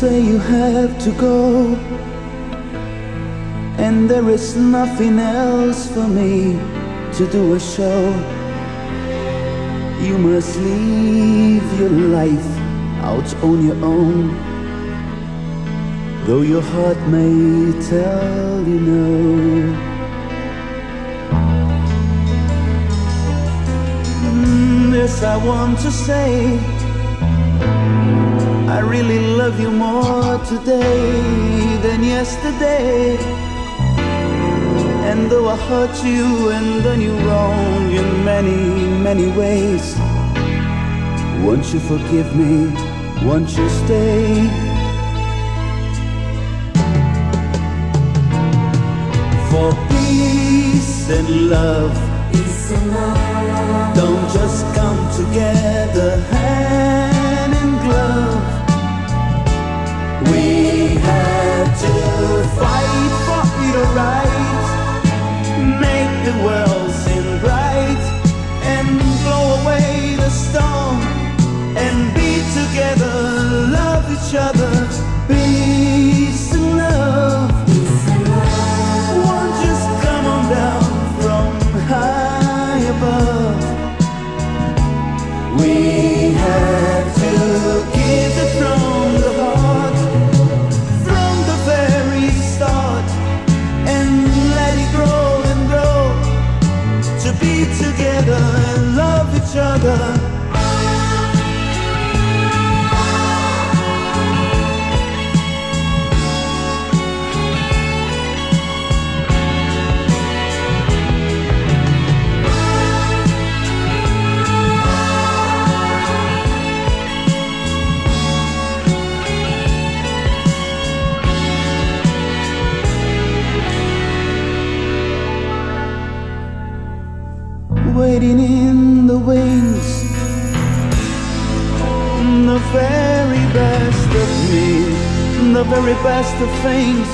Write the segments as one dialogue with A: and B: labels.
A: say you have to go, and there is nothing else for me to do a show. You must leave your life out on your own, though your heart may tell you no. Mm, This I want to say. I love you more today than yesterday. And though I hurt you and done you wrong in many, many ways, won't you forgive me? Won't you stay? For peace and love,
B: Peace and love.
A: don't just come together waiting in the wings. The very best of me, the very best of things.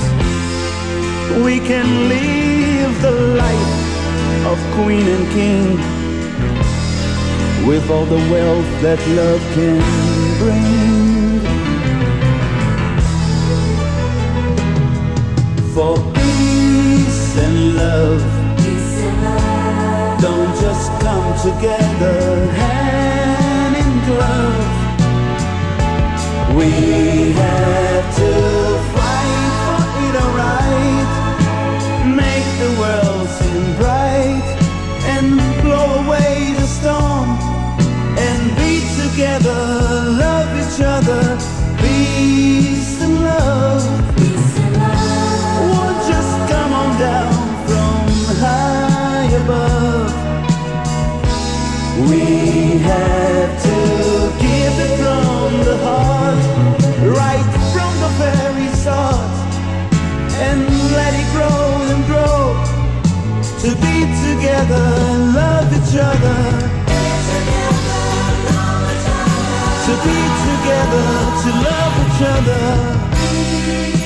A: We can live the life of queen and king with all the wealth that love can bring. For peace and love.
B: Peace and love.
A: Don't together hand in glove. We have the heart right from the very start, and let it grow and grow to be together love each other. To be together, to love each other.